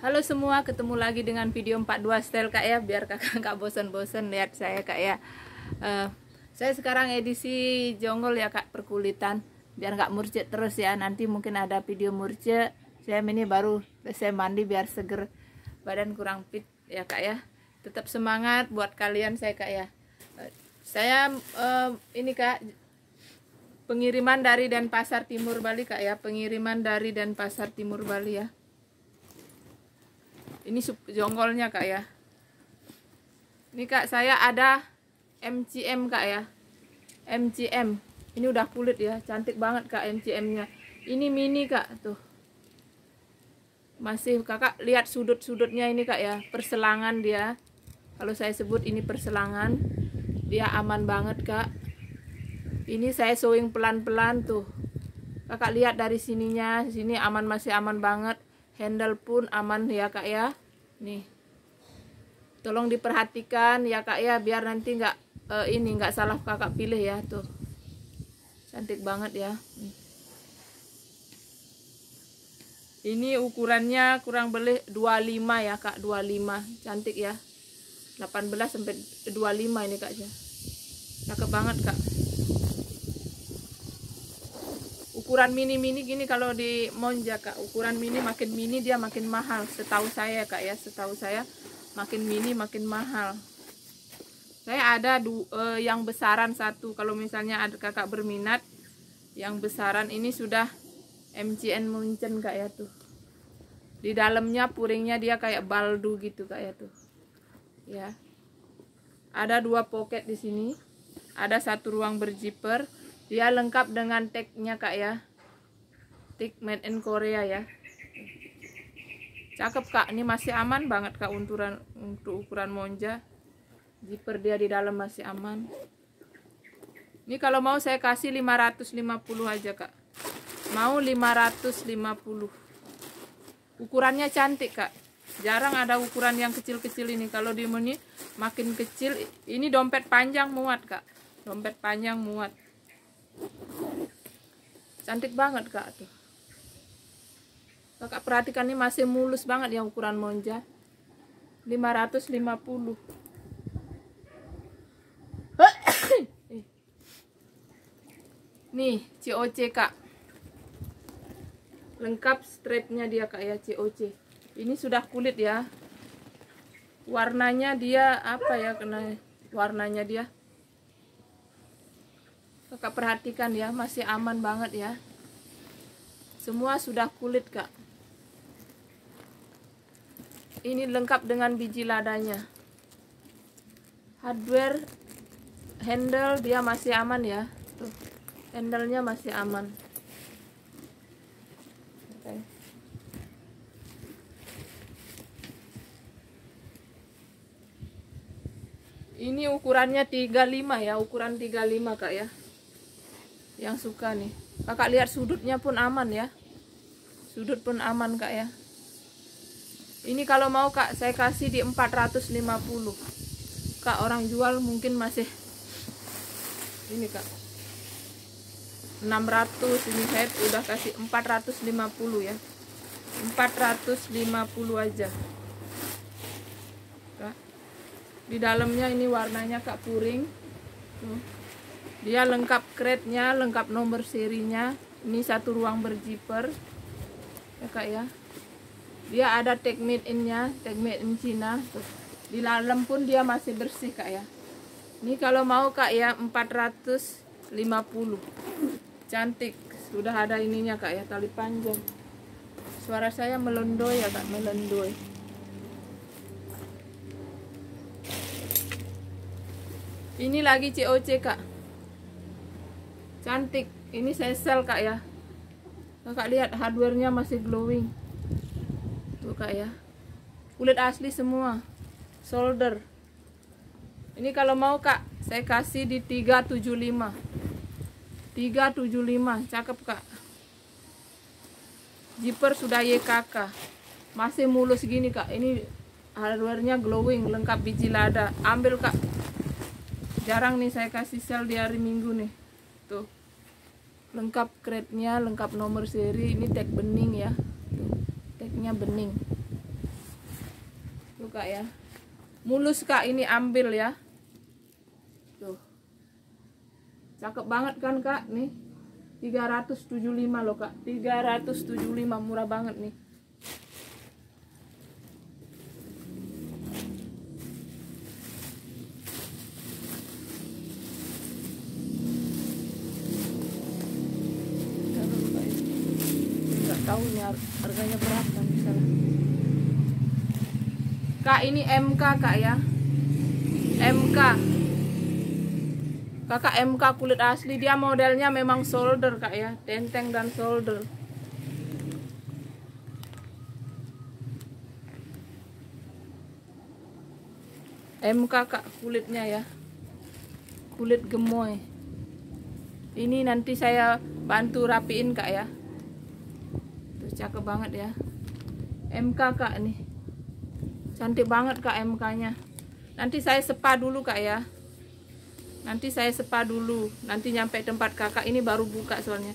Halo semua, ketemu lagi dengan video 42 style kak ya. Biar kakak nggak bosan-bosan lihat saya kak ya. Uh, Saya sekarang edisi jonggol ya kak, perkulitan. Biar nggak murcet terus ya, nanti mungkin ada video murcet Saya ini baru saya mandi biar seger. Badan kurang fit ya kak ya. Tetap semangat buat kalian saya kak ya. Uh, Saya uh, ini kak Pengiriman dari Denpasar Timur Bali kak ya. Pengiriman dari Denpasar Timur Bali ya ini sup jonggolnya kak ya. Ini kak saya ada MCM kak ya. MCM ini udah kulit ya. Cantik banget kak MCM nya ini mini kak tuh. Masih kakak lihat sudut-sudutnya ini kak ya. Perselangan dia. Kalau saya sebut ini perselangan dia aman banget kak. Ini saya sewing pelan-pelan tuh. Kakak lihat dari sininya. Sini aman masih aman banget handle pun aman ya kak ya. Nih. Tolong diperhatikan ya kak ya biar nanti nggak uh, ini nggak salah kakak pilih ya tuh. Cantik banget ya. Ini ukurannya kurang beli 25 ya kak 25 cantik ya. 18 sampai 25 ini kak ya. Cakep banget kak ukuran mini-mini gini kalau di Monja kak. Ukuran mini makin mini dia makin mahal. Setahu saya kak ya. Setahu saya makin mini makin mahal. Saya ada du, uh, yang besaran satu. Kalau misalnya ada kakak berminat yang besaran ini sudah MCN Munchen kak ya tuh. Di dalamnya puringnya dia kayak baldu gitu kak ya tuh. Ya. Ada dua pocket di sini. Ada satu ruang berjiper dia lengkap dengan tagnya kak ya. Tag made in Korea ya. Cakep kak. Ini masih aman banget kak unturan untuk ukuran monja. Zipper dia di dalam masih aman. Ini kalau mau saya kasih 550 aja kak. Mau 550 ukurannya cantik kak. Jarang ada ukuran yang kecil-kecil ini. Kalau di ini makin kecil ini dompet panjang muat kak. Dompet panjang muat cantik banget kak tuh. Kakak perhatikan ini masih mulus banget yang ukuran monja. 550 nih COC kak. Lengkap strapnya dia kak ya COC ini sudah kulit ya. Warnanya dia apa ya kena warnanya dia kakak perhatikan ya masih aman banget ya. Semua sudah kulit kak. Ini lengkap dengan biji ladanya. Hardware handle dia masih aman ya. Tuh handlenya masih aman. Ini ukurannya 35 ya ukuran 35 kak ya yang suka nih. Kakak lihat sudutnya pun aman ya. Sudut pun aman kak ya. Ini kalau mau kak saya kasih di 450 kak orang jual mungkin masih ini kak. 600 ini saya udah kasih 450 ya. 450 aja. Kak di dalamnya ini warnanya kak puring dia lengkap crate-nya lengkap nomor serinya. Ini satu ruang berjiper. Ya kak ya. Dia ada tag made in nya tag made in Cina. Di dalam pun dia masih bersih kak ya. Ini kalau mau kak ya 450 cantik. Sudah ada ininya kak ya tali panjang. Suara saya melondoy ya kak melondoy ini lagi COC kak cantik. Ini saya sel kak ya. Kakak lihat hardwarenya masih glowing. Tuh kak ya. Kulit asli semua. Solder. Ini kalau mau kak saya kasih di 375 375 cakep kak. Zipper sudah YKK masih mulus gini kak. Ini hardwarenya glowing lengkap biji lada. Ambil kak. Jarang nih saya kasih sel di hari minggu nih tuh lengkap crate lengkap nomor seri ini tag bening ya. Tagnya bening. Tuh kak ya. Mulus kak ini ambil ya. Tuh. Cakep banget kan kak nih? 375 loh kak. 375 murah banget nih nggak tahu nih harganya berapa misalnya kak ini MK kak ya. MK kakak MK kulit asli. Dia modelnya memang solder kak ya. Tenteng dan solder. MK kak kulitnya ya. Kulit gemoy. Ini nanti saya bantu rapiin kak ya. Tuh cakep banget ya. MK kak nih cantik banget kak MK nya nanti saya sepa dulu kak ya. Nanti saya sepa dulu. Nanti nyampe tempat kakak ini baru buka soalnya.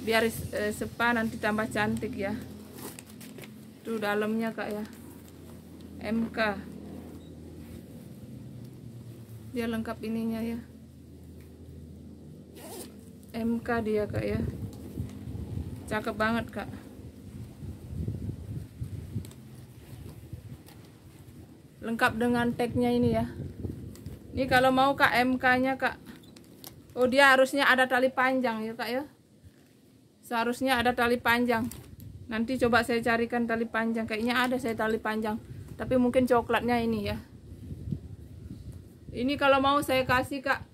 Biar eh, sepa nanti tambah cantik ya. Tuh dalamnya kak ya. MK dia lengkap ininya ya. MK dia kak ya. Cakep banget kak lengkap dengan tagnya ini ya. Ini kalau mau kak MK nya kak. Oh dia harusnya ada tali panjang ya kak ya. Seharusnya ada tali panjang. Nanti coba saya carikan tali panjang. Kayaknya ada saya tali panjang. Tapi mungkin coklatnya ini ya. Ini kalau mau saya kasih kak.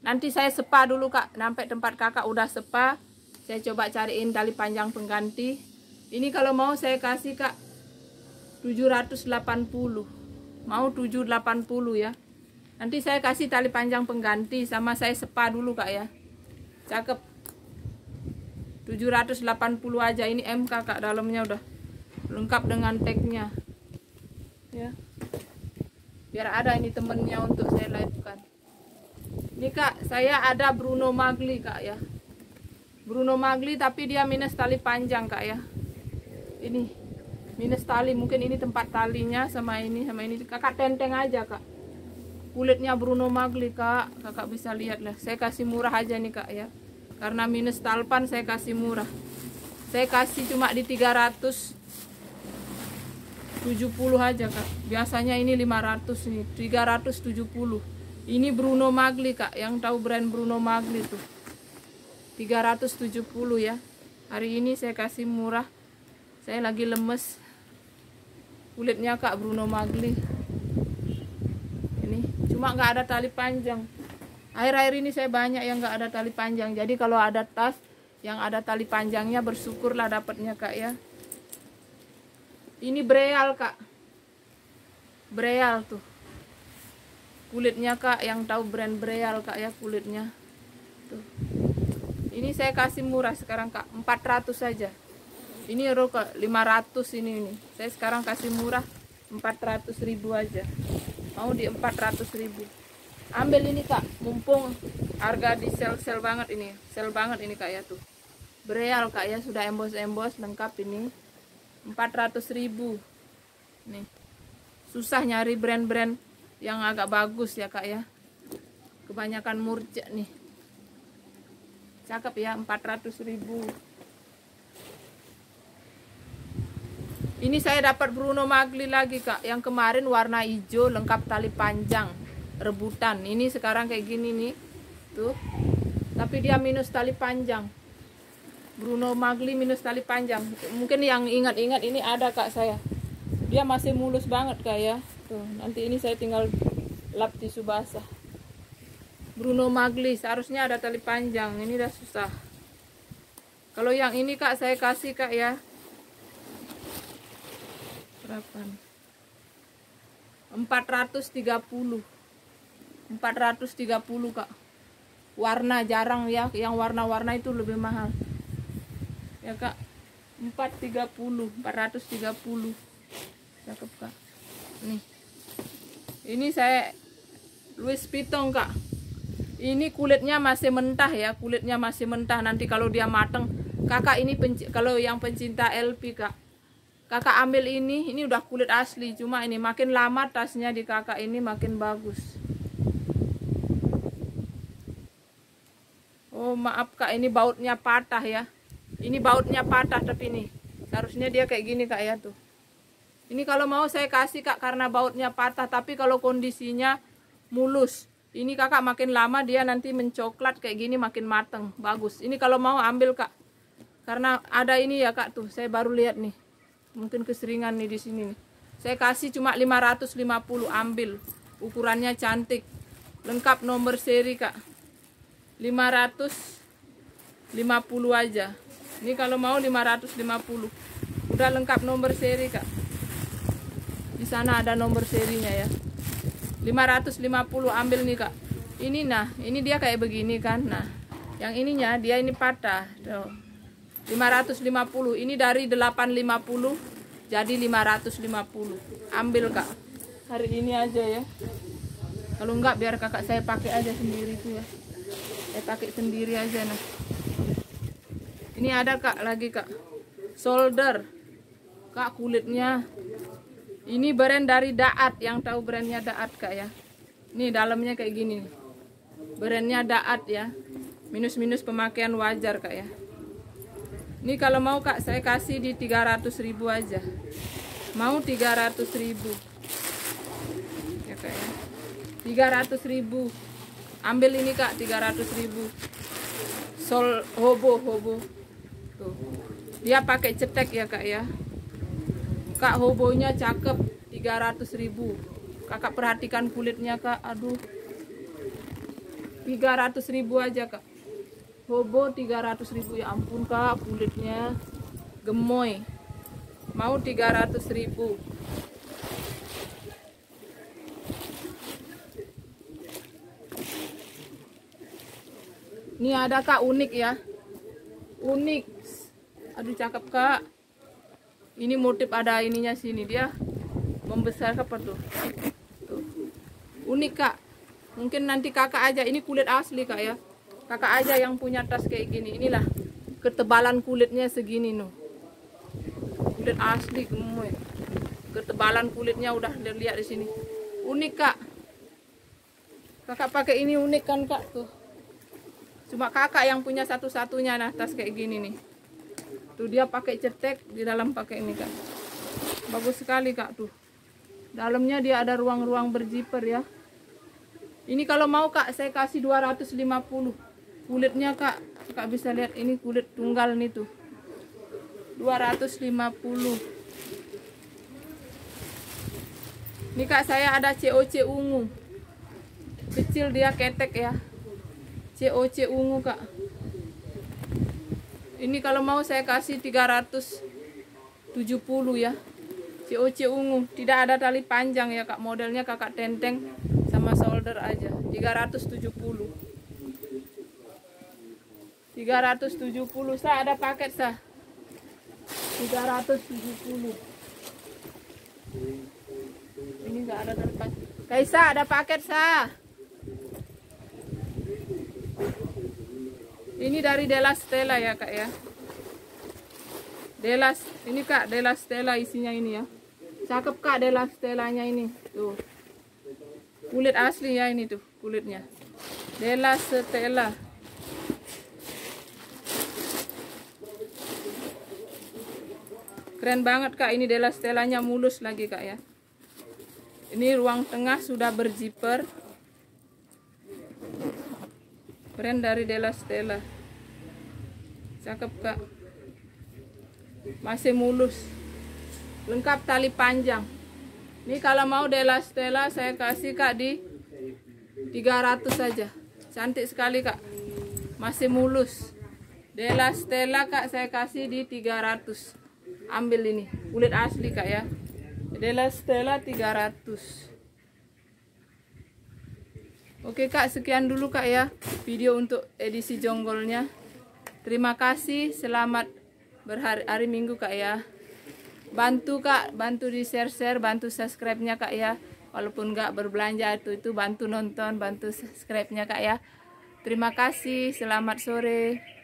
Nanti saya sepa dulu kak. Sampai tempat kakak udah sepa saya coba cariin tali panjang pengganti. Ini kalau mau saya kasih kak 780 mau 780 ya. Nanti saya kasih tali panjang pengganti sama saya sepa dulu kak ya. Cakep. 780 aja. Ini MK kak dalamnya udah lengkap dengan tagnya. Ya. Biar ada ini temennya untuk saya livekan. Ini kak saya ada Bruno Magli kak ya. Bruno Magli tapi dia minus tali panjang kak ya. Ini minus tali mungkin ini tempat talinya sama ini sama ini. Kakak tenteng aja kak. Kulitnya Bruno Magli kak. Kakak bisa lihat lah. Saya kasih murah aja nih kak ya. Karena minus talpan saya kasih murah. Saya kasih cuma di 300 70 aja kak. Biasanya ini 500 nih 370 ini Bruno Magli kak. Yang tahu brand Bruno Magli tuh. 370 ya. Hari ini saya kasih murah. Saya lagi lemes kulitnya kak Bruno Magli. Ini cuma nggak ada tali panjang. Air-air ini saya banyak yang nggak ada tali panjang. Jadi kalau ada tas yang ada tali panjangnya bersyukurlah dapatnya kak ya. Ini breal kak. Breal tuh. Kulitnya kak yang tahu brand breal kak ya kulitnya. Tuh. Ini saya kasih murah sekarang kak. 400 saja ini euro kak 500 ini ini. Saya sekarang kasih murah 400 ribu aja. Mau di 400 ribu. Ambil ini kak. Mumpung harga di sel sel banget ini. Sel banget ini kak ya tuh. Breal kak ya. Sudah embos embos lengkap ini. 400 ribu. Nih. Susah nyari brand-brand yang agak bagus ya kak ya. Kebanyakan murja nih. Cakep ya 400 ribu ini saya dapat Bruno Magli lagi kak. Yang kemarin warna hijau lengkap tali panjang rebutan. Ini sekarang kayak gini nih. Tuh. Tapi dia minus tali panjang. Bruno Magli minus tali panjang. Mungkin yang ingat-ingat ini ada kak saya. Dia masih mulus banget kak ya. Tuh nanti ini saya tinggal lap tisu basah Bruno Magli seharusnya ada tali panjang. Ini udah susah. Kalau yang ini kak saya kasih kak ya berapa 430 430 kak. Warna jarang ya yang warna-warna itu lebih mahal. Ya kak. 430 430 cakep kak. Nih. Ini saya Louis Vuitton kak. Ini kulitnya masih mentah ya kulitnya masih mentah. Nanti kalau dia mateng kakak ini kalau yang pencinta LP kak kakak ambil ini ini udah kulit asli cuma ini makin lama tasnya di kakak ini makin bagus. Oh maaf kak ini bautnya patah ya. Ini bautnya patah tapi ini harusnya dia kayak gini kak ya tuh. Ini kalau mau saya kasih kak karena bautnya patah tapi kalau kondisinya mulus. Ini kakak makin lama dia nanti mencoklat kayak gini makin mateng. Bagus. Ini kalau mau ambil kak. Karena ada ini ya kak tuh. Saya baru lihat nih mungkin keseringan nih di sini nih. Saya kasih cuma 550 ambil. Ukurannya cantik. Lengkap nomor seri kak. 550 aja. Ini kalau mau 550 udah lengkap nomor seri kak. Di sana ada nomor serinya ya. 550 ambil nih kak. Ini nah ini dia kayak begini kan. Nah yang ininya dia ini patah. Tuh 550 ini dari 850 jadi 550 ambil kak. Hari ini aja ya. Kalau enggak biar kakak saya pakai aja sendiri tuh ya. Saya pakai sendiri aja nah. Ini ada kak lagi kak. Solder. Kak kulitnya. Ini brand dari Daat. Yang tahu brandnya Daat kak ya? Ini dalamnya kayak gini brandnya Daat ya. Minus-minus pemakaian wajar kak ya ini kalau mau kak saya kasih di 300 ribu aja. Mau 300 ribu. Ya kak ya. 300 ribu. Ambil ini kak 300 ribu. Sol hobo hobo. Tuh. Dia pakai cetek ya kak ya. Kak hobonya cakep 300 ribu. Kakak perhatikan kulitnya kak. Aduh. 300 ribu aja kak. Bobo 300 ribu. Ya ampun kak kulitnya. Gemoy. Mau 300 ribu. Ini ada kak unik ya. Unik. Aduh cakep kak. Ini motif ada ininya sini dia membesar apa tuh? Unik kak. Mungkin nanti kakak aja ini kulit asli kak ya kakak aja yang punya tas kayak gini. Inilah ketebalan kulitnya segini nuh kulit asli gemoy. Ketebalan kulitnya udah lihat di sini. Unik kak. Kakak pakai ini unik kan kak tuh. Cuma kakak yang punya satu-satunya nah tas kayak gini nih. Tuh dia pakai cetek di dalam pakai ini kak. Bagus sekali kak tuh. Dalamnya dia ada ruang-ruang berjiper ya. Ini kalau mau kak saya kasih 250 kulitnya kak. Kak bisa lihat ini kulit tunggal nih tuh. 250 ini kak saya ada COC ungu. Kecil dia ketek ya. COC ungu kak. Ini kalau mau saya kasih 370 ya. COC ungu. Tidak ada tali panjang ya kak. Modelnya kakak tenteng sama solder aja. 370 370 sah ada paket sah 370 ini enggak ada tempat. Kaisa ada paket sah ini dari Della Stella ya kak ya. Della ini kak Della Stella isinya ini ya. Cakep kak Della Stellanya ini. Tuh. Kulit asli ya ini tuh kulitnya. Della Stella Keren banget kak, ini Della Stellanya mulus lagi kak ya. Ini ruang tengah sudah berziper. Keren dari Della Stella. Cakep kak. Masih mulus. Lengkap tali panjang. Ini kalau mau Della Stella saya kasih kak di 300 saja. Cantik sekali kak. Masih mulus. Della Stella kak saya kasih di 300 ambil ini. Kulit asli kak ya. Della Stella 300 Oke kak sekian dulu kak ya video untuk edisi jonggolnya. Terima kasih. Selamat berhari hari minggu kak ya. Bantu kak bantu di share share bantu subscribe nya kak ya. Walaupun nggak berbelanja itu itu bantu nonton bantu subscribe nya kak ya. Terima kasih. Selamat sore